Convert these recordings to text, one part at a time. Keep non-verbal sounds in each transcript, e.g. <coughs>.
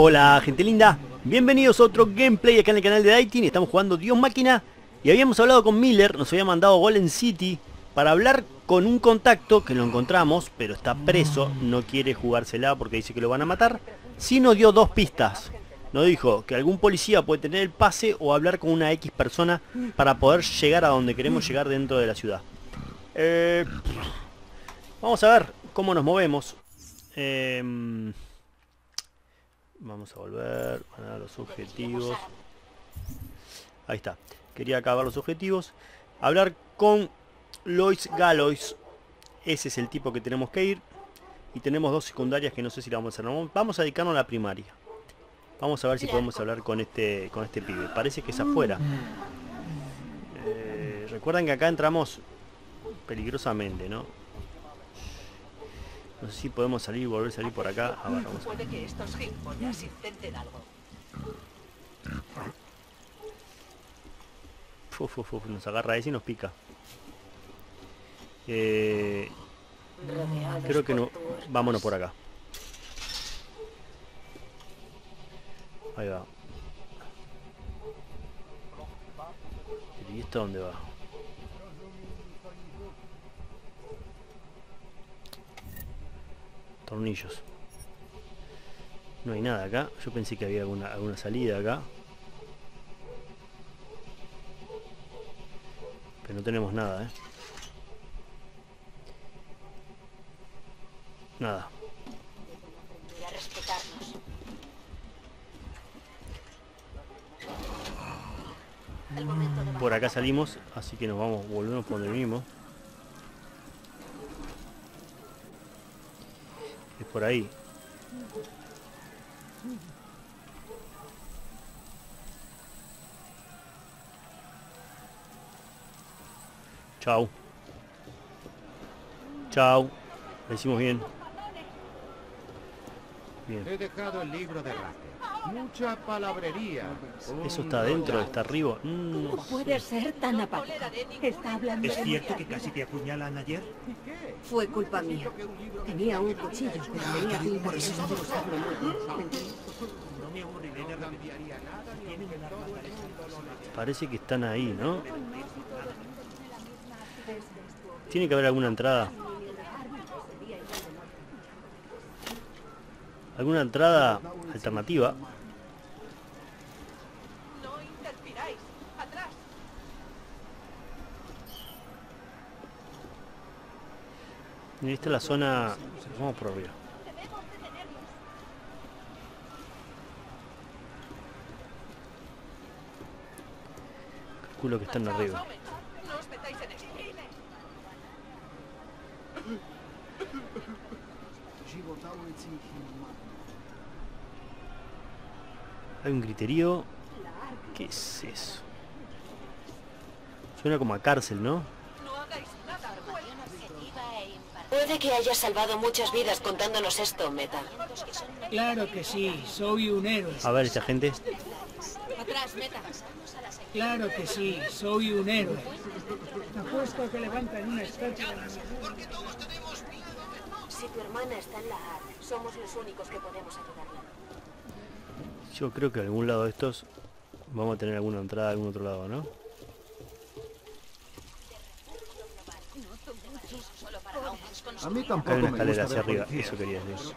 Hola gente linda, bienvenidos a otro gameplay acá en el canal de Daitin. Estamos jugando Dios Máquina. Y habíamos hablado con Miller, nos había mandado Golden City Para hablar con un contacto que lo encontramos Pero está preso, no quiere jugársela porque dice que lo van a matar. Sí nos dio dos pistas. Nos dijo que algún policía puede tener el pase O hablar con una X persona Para poder llegar a donde queremos llegar dentro de la ciudad. Eh, Vamos a ver cómo nos movemos. Eh, Vamos a volver a los objetivos. Ahí está. Quería acabar los objetivos. Hablar con Lois Galois. Ese es el tipo que tenemos que ir. Y tenemos dos secundarias que no sé si la vamos a hacer. Vamos a dedicarnos a la primaria. Vamos a ver si podemos hablar con este con este pibe. Parece que es afuera. Eh, recuerden que acá entramos peligrosamente, ¿no? No sé si podemos salir y volver a salir por acá. A ver, vamos a ver. que estos intenten algo. Uf, uf, uf, nos agarra ese y nos pica. Eh, creo que no. Vámonos por acá. Ahí va. ¿Y esto dónde va? Tornillos. No hay nada acá. Yo pensé que había alguna, alguna salida acá. Pero no tenemos nada ¿eh? nada. Por acá salimos así que nos vamos volvemos por donde mismo por ahí. Chao. Chao. Lo hicimos bien. Bien. He dejado el libro de Raque. Mucha palabrería. Eso está adentro, está arriba. Mm. puede ser tan apagado? Está hablando ¿Es cierto que casi te apuñalan ayer? Fue culpa mía. Tenía un cuchillo, pero tenía pinta de saber usarlo muy bien. Parece que están ahí, ¿no? Tiene que haber alguna entrada. Alguna entrada alternativa. Y esta es la zona... Vamos por arriba. Calculo que están arriba. Hay un griterío. ¿Qué es eso? Suena como a cárcel, ¿no? Puede que haya salvado muchas vidas contándonos esto, Meta. Claro que sí, soy un héroe. A ver, esta gente. Atrás, Meta. Claro que sí, soy un héroe. Apuesto a que levantan una estatua Tu hermana está en la AR, somos los únicos que podemos ayudarla. Yo creo que algún lado de estos vamos a tener alguna entrada a algún otro lado, ¿no? A mí tampoco Hay una escalera hacia arriba, eso quería decir.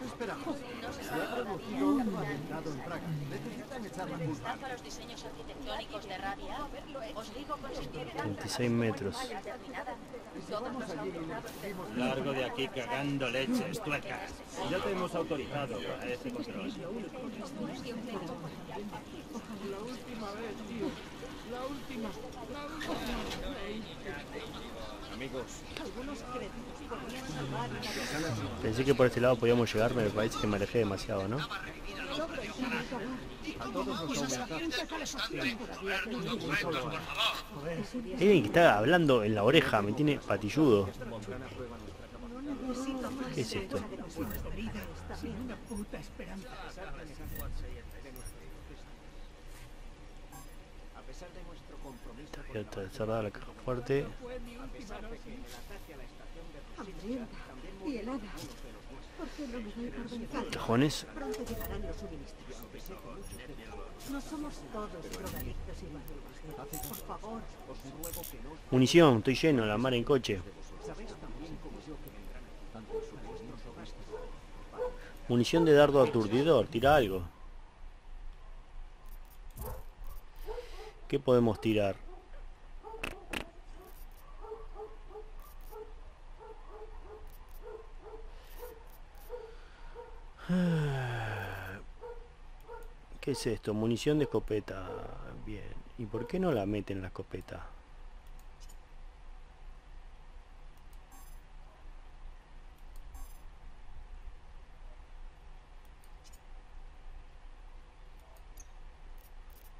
26 metros. Largo de aquí cagando leches, tuercas. Ya te hemos autorizado para ese control. La última vez, tío. La última. La última. Pensé que por este lado podíamos llegar, me parece que me alejé demasiado, ¿no? Alguien que está hablando en la oreja, me tiene patilludo. ¿Qué es esto? Está cerrada la caja fuerte. Cajones. No somos todos drogadictos y pasajeros. Por favor. Munición, estoy lleno, la mar en coche. Munición de dardo aturdidor, tira algo. ¿Qué podemos tirar? <sighs> ¿Qué es esto? Munición de escopeta. Bien. ¿Y por qué no la meten en la escopeta?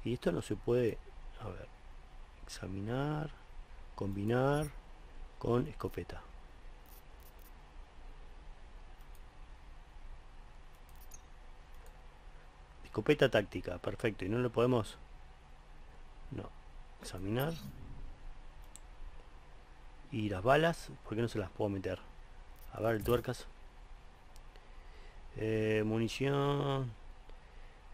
Y esto no se puede, a ver, examinar, combinar con escopeta. Escopeta táctica, perfecto. Y no lo podemos... No. Examinar. Y las balas, ¿por qué no se las puedo meter? A ver, el tuercas. Eh, munición.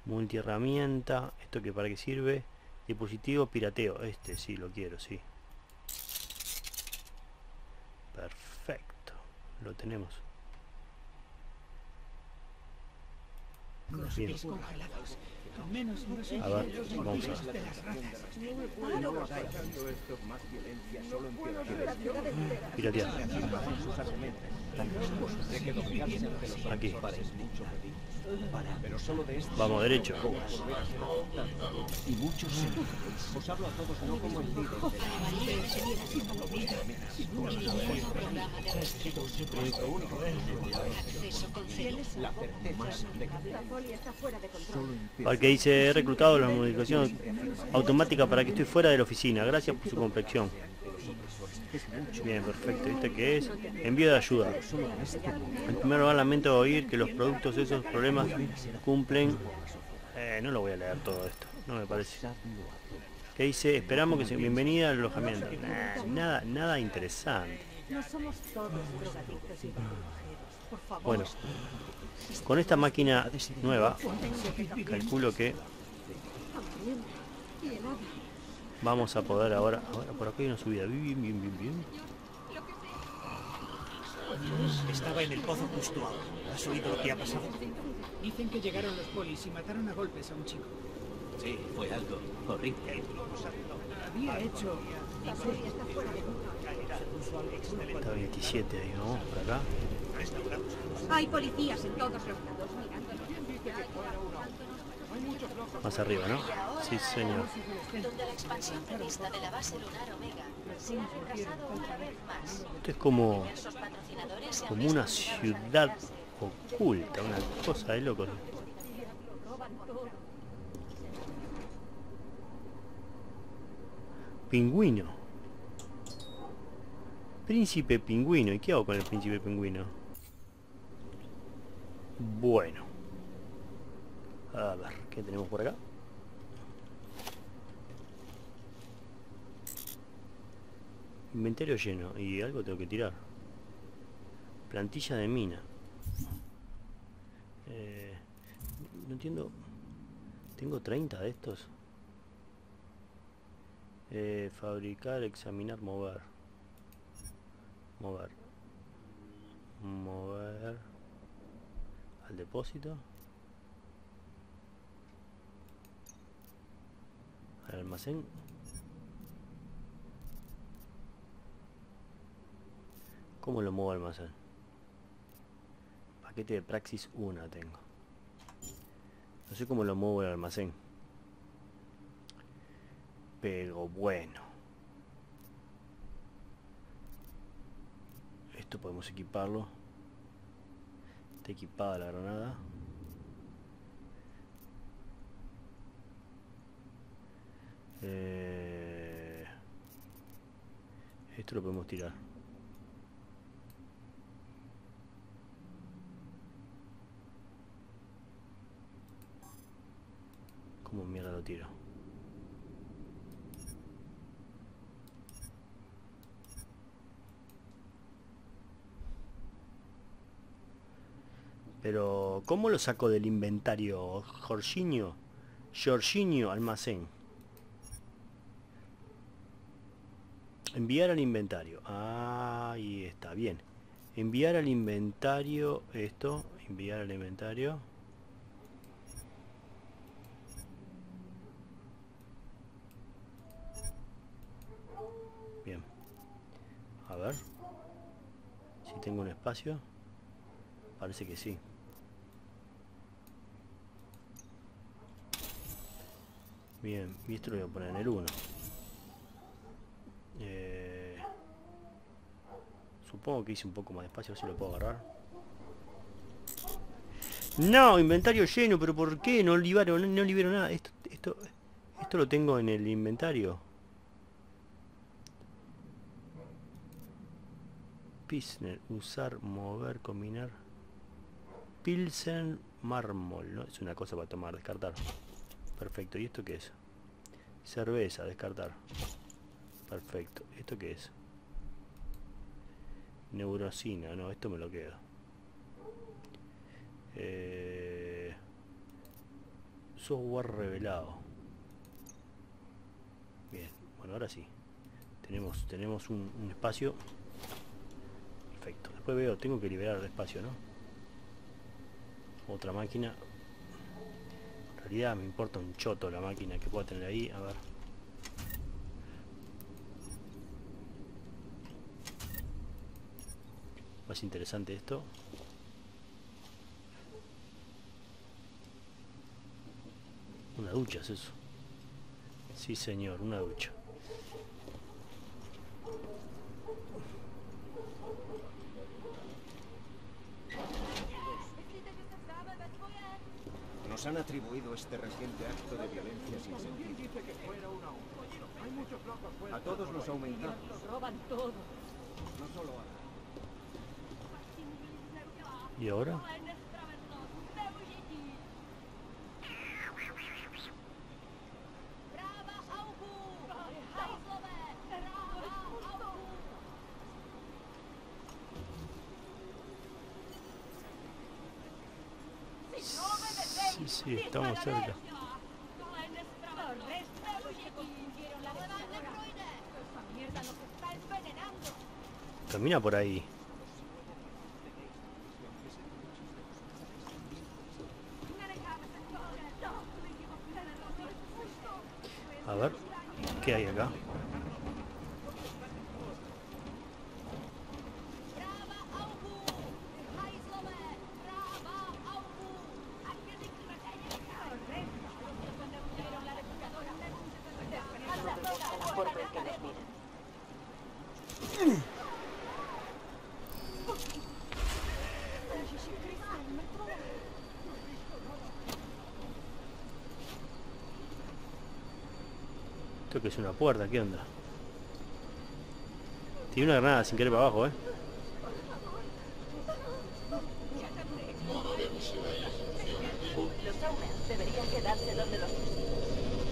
Multiherramienta. ¿Esto que para qué sirve? Dispositivo pirateo. Este sí, lo quiero, sí. Perfecto. Lo tenemos. Los pies congelados. Menos vamos a ver. ratas. Piratear. Aquí. Vamos derecho. Al que dice he reclutado la modificación automática para que estoy fuera de la oficina. Gracias por su complexión. Bien, perfecto. ¿Este qué es? Envío de ayuda. En primer lugar lamento oír que los productos de esos problemas cumplen... Eh, no lo voy a leer todo esto. No me parece. ¿Qué dice? Esperamos que se... Bienvenida al alojamiento. Nah, nada, nada interesante. Bueno, con esta máquina nueva, calculo que vamos a poder ahora... Ahora por acá hay una subida. Bien, bien, bien, bien. Estaba en el pozo justo ahora. ¿Has oído lo que ha pasado? Dicen que llegaron los polis y mataron a golpes a un chico. Sí, fue algo horrible. Había hecho... Está 27 ahí, vamos por acá. Hay policías en todos los lados mirándonos. Más arriba, ¿no? Sí, señor. Donde la expansión prevista de la base lunar Omega se ha retrasado una vez más. Esto es como, como una ciudad oculta, una cosa de loco. Pingüino. Príncipe pingüino. ¿Y qué hago con el príncipe pingüino? Bueno. A ver, ¿qué tenemos por acá? Inventario lleno. Y algo tengo que tirar. Plantilla de mina. Eh, no entiendo. Tengo 30 de estos. Eh, fabricar, examinar, mover. Mover. Mover. Al depósito. Al almacén. ¿Cómo lo muevo al almacén? Paquete de Praxis 1 tengo. No sé cómo lo muevo al almacén. Pero bueno. Esto podemos equiparlo. Está equipada la granada. Eh, esto lo podemos tirar. ¿Cómo mierda lo tiro? Pero, ¿cómo lo saco del inventario, Jorginho? Jorginho Almacén. Enviar al inventario. Ahí está, bien. Enviar al inventario esto. Enviar al inventario. Bien. A ver. Si tengo un espacio. Parece que sí. Bien, y esto lo voy a poner en el 1. Eh, supongo que hice un poco más de espacio, a ver si lo puedo agarrar. No, inventario lleno, pero ¿por qué? No libero, no, no libero nada. Esto, esto, esto lo tengo en el inventario. Pilsner, usar, mover, combinar. Pilsen, mármol, ¿no? Es una cosa para tomar, descartar. Perfecto, ¿y esto qué es? Cerveza, descartar. Perfecto, ¿esto qué es? Neurocina, no, esto me lo quedo. Eh, software revelado. Bien, bueno, ahora sí. Tenemos, tenemos un, un espacio. Perfecto. Después veo, tengo que liberar el espacio, ¿no? Otra máquina. En realidad me importa un choto la máquina que pueda tener ahí. A ver. Más interesante esto. Una ducha es eso. Sí señor, una ducha. Nos han atribuido este reciente acto de violencia sin sentido. A todos los aumentados. roban todo. ¿Y ahora? Sí, sí, estamos cerca. Camina por ahí. A ver, ¿qué hay que es una puerta, ¿qué onda? Tiene una granada sin querer para abajo, ¿eh?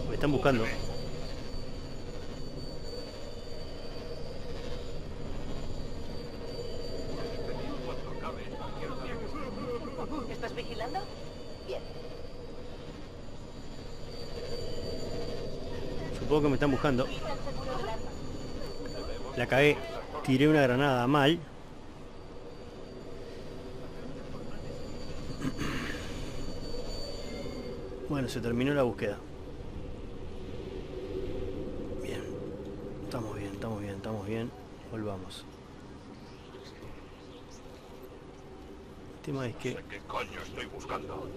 Me están buscando. ¿Estás vigilando? Bien. Supongo que me están buscando. La cagué. Tiré una granada mal. Bueno, se terminó la búsqueda. Bien. Estamos bien, estamos bien, estamos bien. Volvamos. El tema es que ¿Qué coño estoy buscando?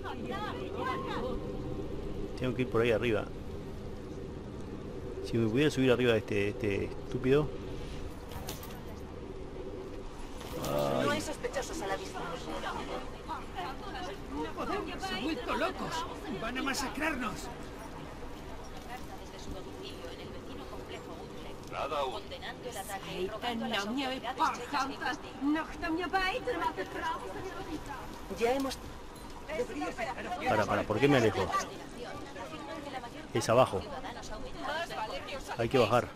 tengo que ir por ahí arriba. Si me pudiera subir arriba de este, este estúpido. Prawo. Ya hemos... Para, para, ¿por qué me alejo? Es abajo. Hay que bajar.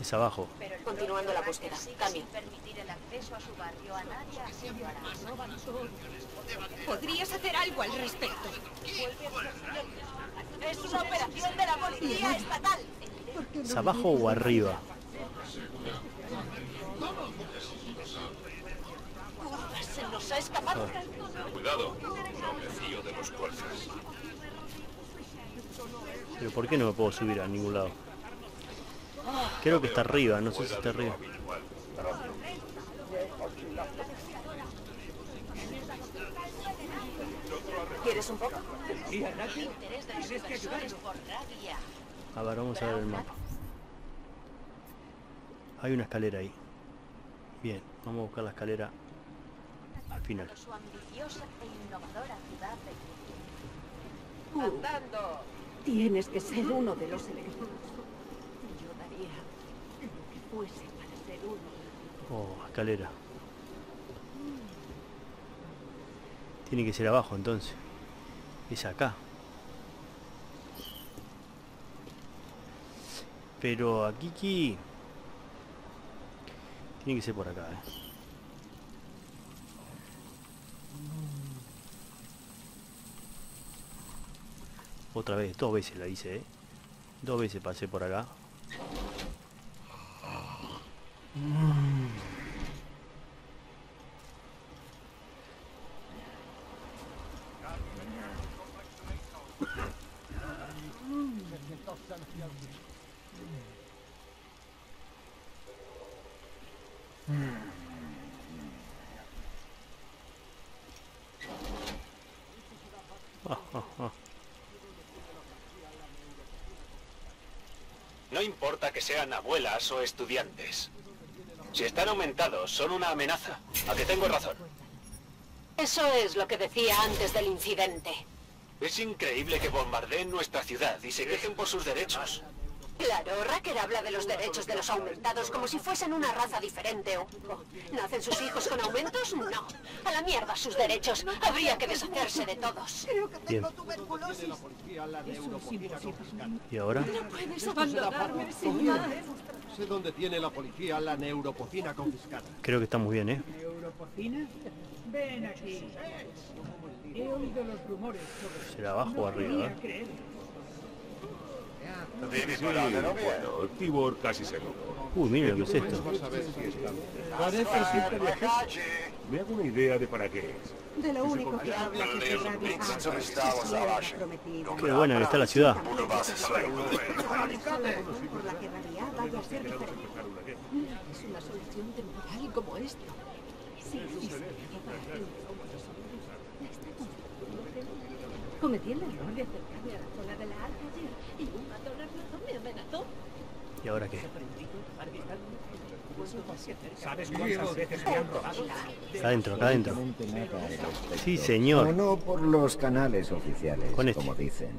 Es abajo. Continuando la búsqueda. Sigue ¿Podrías hacer algo al respecto? Es una operación de la policía estatal. ¿Es abajo o arriba? Se nos ha escapado. Cuidado, no me fío de los. Pero ¿por qué no me puedo subir a ningún lado? Creo que está arriba, no sé si está arriba. ¿Quieres un poco? A ver, vamos a ver el mapa. Hay una escalera ahí. Bien, vamos a buscar la escalera al final. Su ambiciosa e innovadora ciudad de Andando. Tienes que ser uno de los elegidos. Yo daría lo que fuese para ser uno. Oh, escalera. Tiene que ser abajo entonces. Es acá. Pero aquí aquí. Tiene que ser por acá, eh. Otra vez, dos veces la hice, eh. Dos veces pasé por acá ah, ah. No importa que sean abuelas o estudiantes. Si están aumentados, son una amenaza. ¿A que tengo razón? Eso es lo que decía antes del incidente. Es increíble que bombardeen nuestra ciudad y se quejen por sus derechos. Claro, Racker habla de los derechos de los aumentados como si fuesen una raza diferente o... ¿Nacen sus hijos con aumentos? No. A la mierda sus derechos. Habría que deshacerse de todos. Bien. ¿Y ahora? Puedes abandonarme sin. Sé dónde tiene la policía la neuropocina confiscada. Creo que estamos bien, ¿eh? ¿Europocina? Ven aquí. He oído los rumores sobre... ¿Será abajo o No arriba? eh? Creer. bueno, Tibor casi seguro. Uy, mira lo que es esto. Me hago una idea de para qué es. De lo único que habla radio. Qué buena que está la ciudad. Que. Es una solución temporal como. Sí, sí, sí. Cometí el error de acercarme a la zona de la arca ayer y un matón armado me amenazó. ¿Y ahora qué? ¿Sabes cuántas veces me han robado? Acá adentro, acá adentro. Sí, señor. no por los canales oficiales, Con este. como dicen.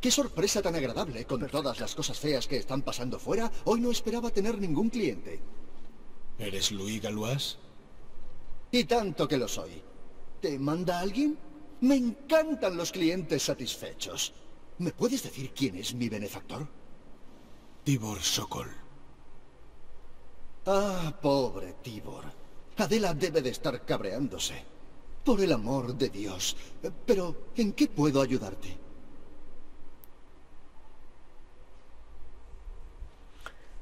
Qué sorpresa tan agradable. Con todas las cosas feas que están pasando fuera, hoy no esperaba tener ningún cliente. ¿Eres Louis Galois? Y tanto que lo soy. ¿Te manda alguien? Me encantan los clientes satisfechos. ¿Me puedes decir quién es mi benefactor? Tibor Sokol. Ah, pobre Tibor. Adela debe de estar cabreándose. Por el amor de Dios. Pero, ¿en qué puedo ayudarte?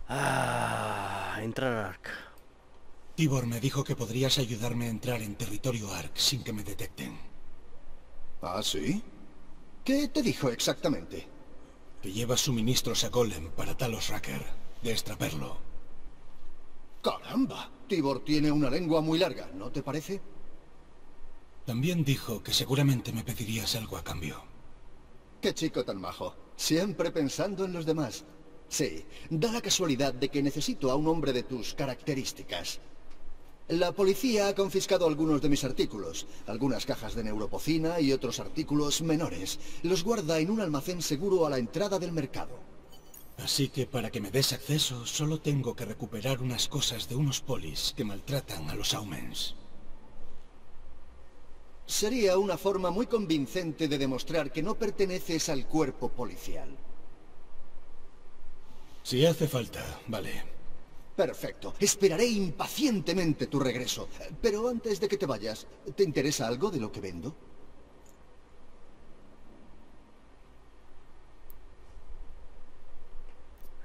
Ah, entrar a Ark. Tibor me dijo que podrías ayudarme a entrar en territorio ARC sin que me detecten. ¿Ah, sí? ¿Qué te dijo exactamente? Que llevas suministros a Golem para Talos Racker, de extraperlo. ¡Caramba! Tibor tiene una lengua muy larga, ¿no te parece? También dijo que seguramente me pedirías algo a cambio. Qué chico tan majo. Siempre pensando en los demás. Sí, da la casualidad de que necesito a un hombre de tus características. La policía ha confiscado algunos de mis artículos, algunas cajas de neuropocina y otros artículos menores. Los guarda en un almacén seguro a la entrada del mercado. Así que para que me des acceso, solo tengo que recuperar unas cosas de unos polis que maltratan a los Aumens. Sería una forma muy convincente de demostrar que no perteneces al cuerpo policial. Si hace falta, vale. Perfecto. Esperaré impacientemente tu regreso. Pero antes de que te vayas, ¿te interesa algo de lo que vendo?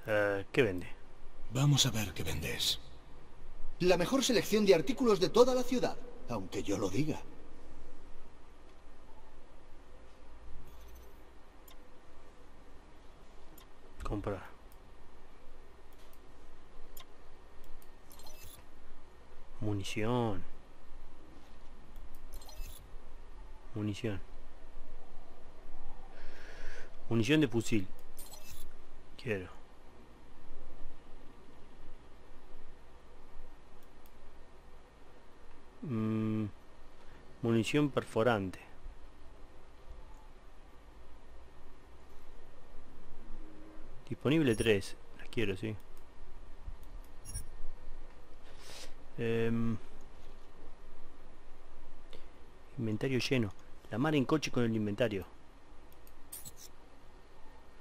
Eh, ¿Qué vende? Vamos a ver qué vendes. La mejor selección de artículos de toda la ciudad, aunque yo lo diga. Comprar. Munición. Munición. Munición de fusil. Quiero. Mm, munición perforante. Disponible 3. Las quiero, sí. Em, inventario lleno. La mar en coche con el inventario.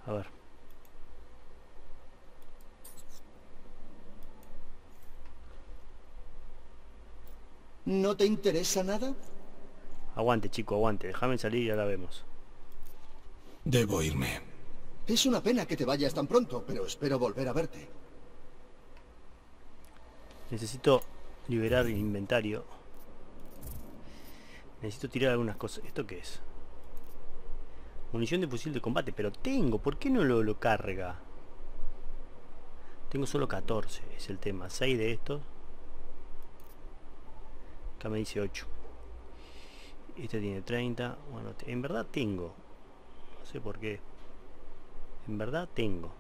A ver. ¿No te interesa nada? Aguante, chico, aguante. Déjame salir y ya la vemos. Debo irme. Es una pena que te vayas tan pronto, pero espero volver a verte. Necesito liberar el inventario. Necesito tirar algunas cosas. ¿Esto qué es? Munición de fusil de combate. Pero tengo. ¿Por qué no lo, lo carga? Tengo solo 14. Es el tema. 6 de estos. Acá me dice 8. Este tiene 30. Bueno, en verdad tengo. No sé por qué. En verdad tengo.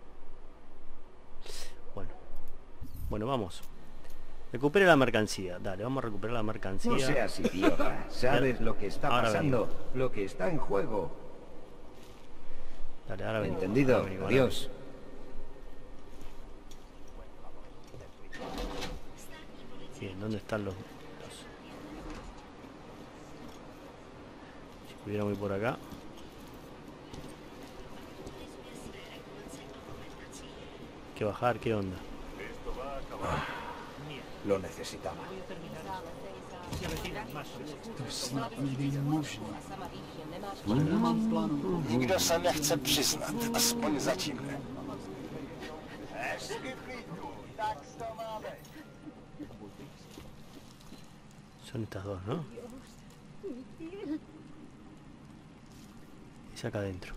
Bueno. Bueno, vamos. Recupere la mercancía. Dale, vamos a recuperar la mercancía. No seas idiota. Sabes lo que está Ahora pasando, venimos. lo que está en juego. Dale, ahora venimos, Entendido. ahora venimos, Adiós. Bien, ¿dónde están los, los- Si pudiéramos ir por acá. Hay que bajar, ¿qué onda? Lo necesitaba. Nikdo se nechce přiznat, aspoň zatím ne. Son estas dos, ¿no? Es acá adentro.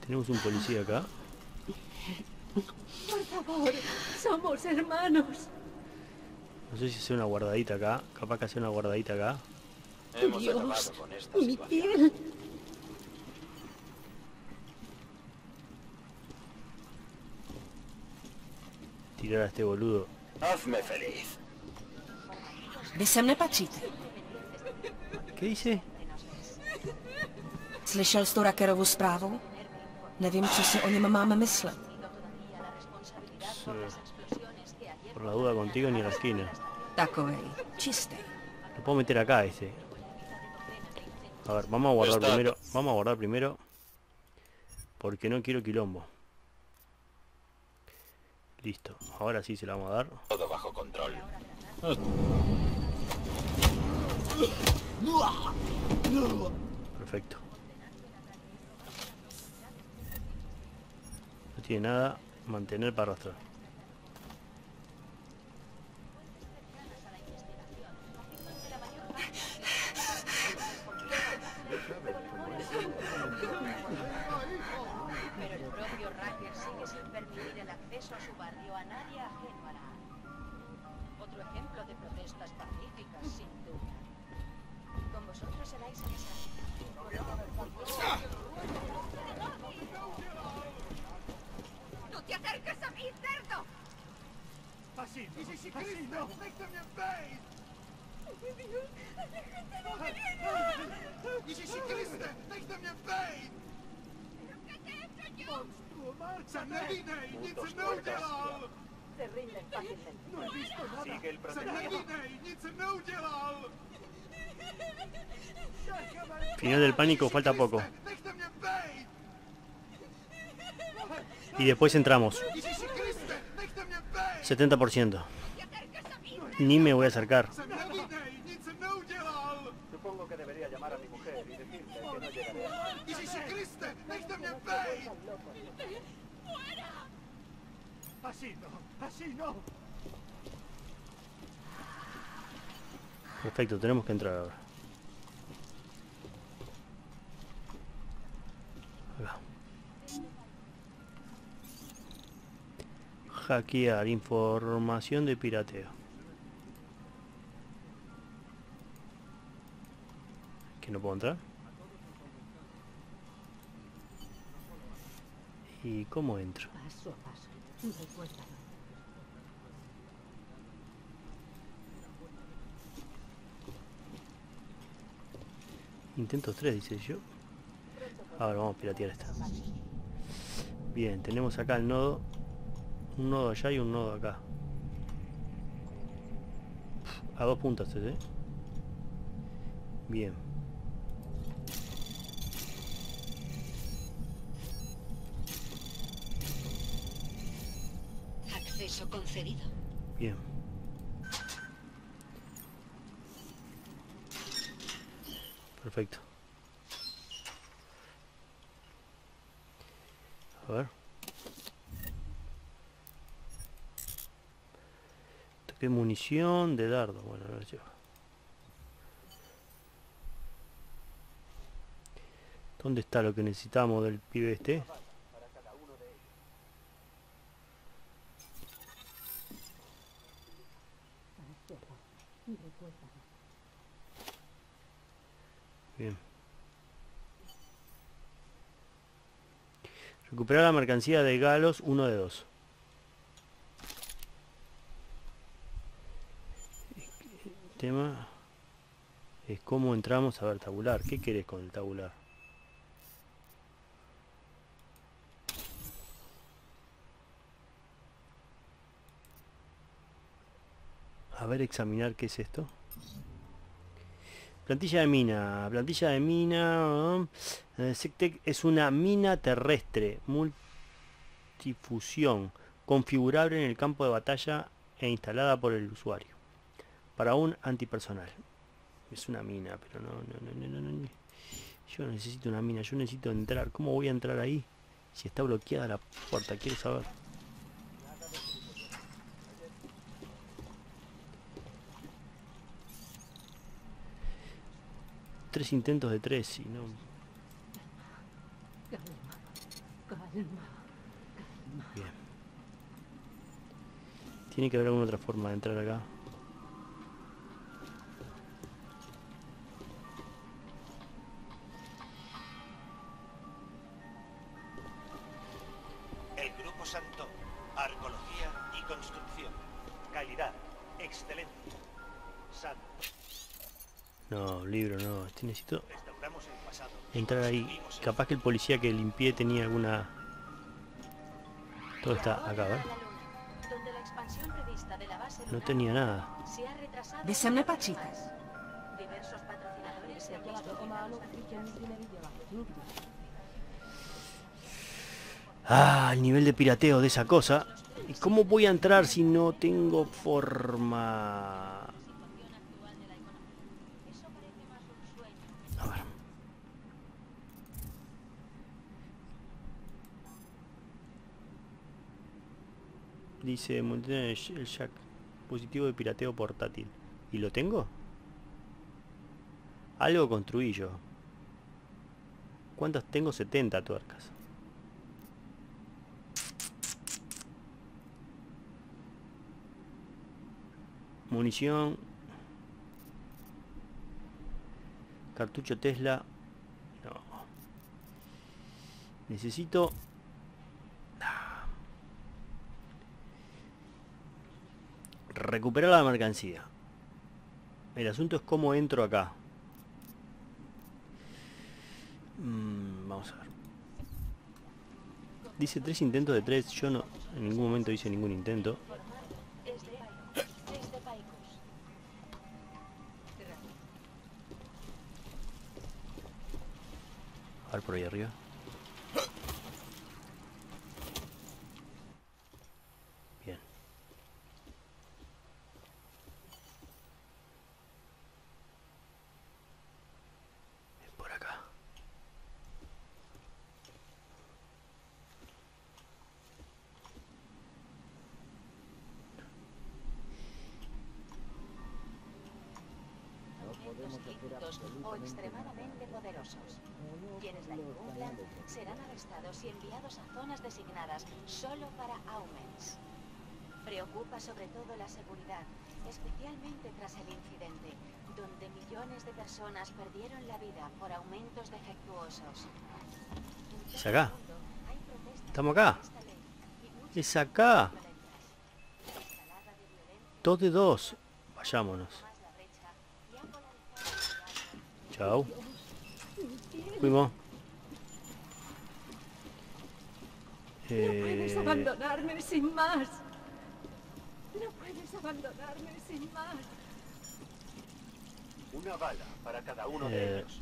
Tenemos un policía acá. Por favor, somos hermanos. No sé si hace una guardadita acá. Capaz que hace una guardadita acá. Hemos Dios, con esta mi situación. piel. Tirar a este boludo. Hazme feliz. Sem nepatříte. ¿Qué dice? Slyšel jsi tu Rakerovu zprávu? Nevím, co si o něm máme myslet. Por la duda contigo ni a la esquina. Čistý. Lo puedo meter acá ese. A ver, vamos a guardar Está- primero. Vamos a guardar primero. Porque no quiero quilombo. Listo. Ahora sí se la vamos a dar. Todo bajo control. Perfecto. No tiene nada. Mantener para arrastrar. Sigue el neudělal! Final del pánico, falta poco. Y después entramos. 70%. Ni me voy a acercar. Supongo que debería llamar a mi mujer y decirle que no llegaré. Así no, así no. Perfecto, tenemos que entrar ahora. Acá. Hackear, información de pirateo. Que no puedo entrar. ¿Y cómo entro? Paso a paso. Recuérdalo. Intentos 3, dice yo. Ahora vamos a piratear esta. Bien, tenemos acá el nodo. Un nodo allá y un nodo acá. A dos puntas, ¿eh? Bien. Acceso concedido. Bien. Perfecto. A ver. Toque munición de dardo. Bueno, a ver, lleva. ¿Dónde está lo que necesitamos del pibe este? Recuérdalo. Bien. Recuperar la mercancía de Galos, uno de dos. El tema es cómo entramos a ver tabular. ¿Qué querés con el tabular? A ver, examinar qué es esto. Plantilla de mina. Plantilla de mina. eh, Sectec es una mina terrestre multifusión configurable en el campo de batalla e instalada por el usuario para un antipersonal. Es una mina, pero no, no, no, no, no, no. Yo necesito una mina, yo necesito entrar. ¿Cómo voy a entrar ahí? Si está bloqueada la puerta, quiero saber. Tres intentos de tres y no. Calma, calma. Bien. Tiene que haber alguna otra forma de entrar acá. Entrar ahí. Capaz que el policía que limpié tenía alguna... Todo está acá, ¿ver? Donde la expansión prevista de la base No tenía nada. obligados a Ah, el nivel de pirateo de esa cosa. ¿Y cómo voy a entrar si no tengo forma? A ver. Dice sh- el jack positivo de pirateo portátil. ¿Y lo tengo? Algo construí yo. ¿Cuántas tengo? 70 tuercas. Munición. Cartucho Tesla. No. Necesito... Ah. Recuperar la mercancía. El asunto es cómo entro acá. Mm, vamos a ver. Dice tres intentos de tres. Yo no en ningún momento hice ningún intento. A ver por ahí arriba. O extremadamente poderosos. Quienes la incumplan serán arrestados y enviados a zonas designadas solo para Aumens. Preocupa sobre todo la seguridad, especialmente tras el incidente, donde millones de personas perdieron la vida por aumentos defectuosos. Es acá. Estamos acá. Es acá. Dos de dos. Vayámonos. Chao. Fuimos. No puedes Eh, abandonarme sin más. No puedes abandonarme sin más. Una bala para cada uno de Eh, ellos.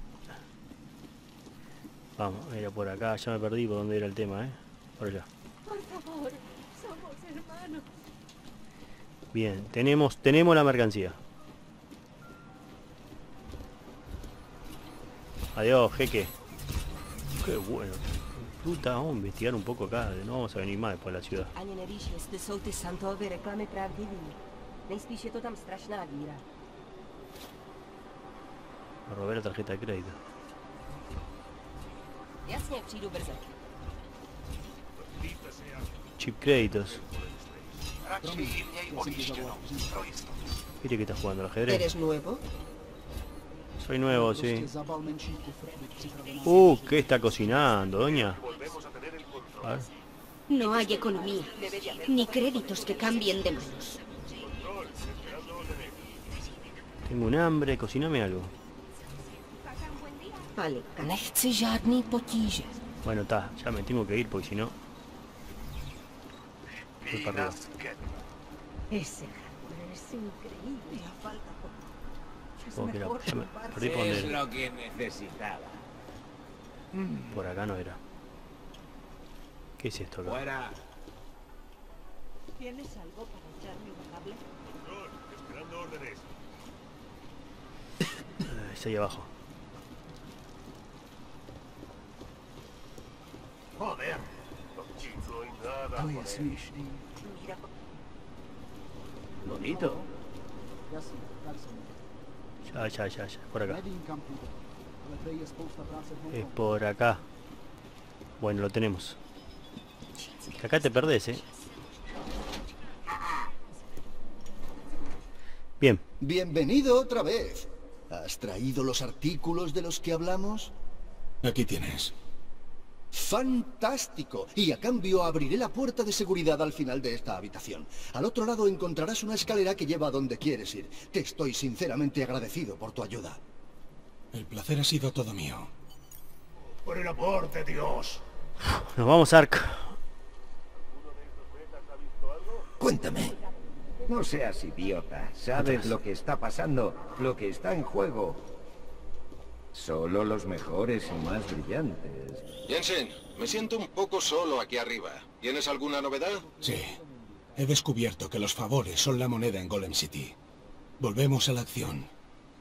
vamos, era por acá. Ya me perdí por dónde era el tema, ¿eh? Por allá. Por favor, somos hermanos. Bien, tenemos, tenemos la mercancía. Adiós, jeque. Qué bueno. Puta, vamos a investigar un poco acá. No vamos a venir más después a la ciudad. Díra. Me robé la tarjeta de crédito. Chip créditos. Mire que está jugando al ajedrez. ¿Eres nuevo? Soy nuevo, sí. Uh, ¿qué está cocinando, doña? A ver. No hay economía, ni créditos que cambien de manos. Tengo un hambre, cociname algo. Potíže. Bueno, está, ya me tengo que ir porque si no... Voy para arriba. Ese jardín es increíble. Ya falta poco. Es Supongo que era- por Es lo que necesitaba. Por acá no era. ¿Qué es esto acá? Fuera. ¿Tienes algo para echarme un cable? Esperando órdenes. <coughs> Ah, Es ahí abajo. Joder. No nada. joder. Bonito. Ya, ya, ya, ya. Por acá. Es por acá. Bueno, lo tenemos. Que acá te perdés, eh. Bien. Bienvenido otra vez. ¿Has traído los artículos de los que hablamos? Aquí tienes. Fantástico. Y a cambio abriré la puerta de seguridad al final de esta habitación. Al otro lado encontrarás una escalera que lleva a donde quieres ir. Te estoy sinceramente agradecido por tu ayuda. El placer ha sido todo mío. Por el aporte, Dios. Nos vamos, Ark. Cuéntame. No seas idiota. Sabes lo que está pasando, lo que está en juego. Solo los mejores y más brillantes. Jensen, me siento un poco solo aquí arriba. ¿Tienes alguna novedad? Sí. He descubierto que los favores son la moneda en Golem City. Volvemos a la acción.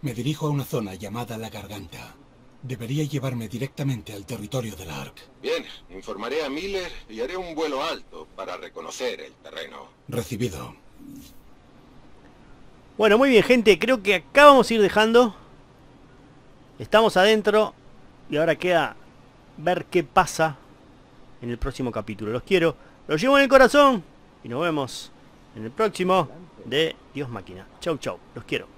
Me dirijo a una zona llamada La Garganta. Debería llevarme directamente al territorio del Ark. Bien, informaré a Miller y haré un vuelo alto para reconocer el terreno. Recibido. Bueno, muy bien, gente. Creo que acá vamos a ir dejando. Estamos adentro. Y ahora queda ver qué pasa en el próximo capítulo. Los quiero. Los llevo en el corazón. Y nos vemos en el próximo de Dios Máquina. Chau, chau. Los quiero.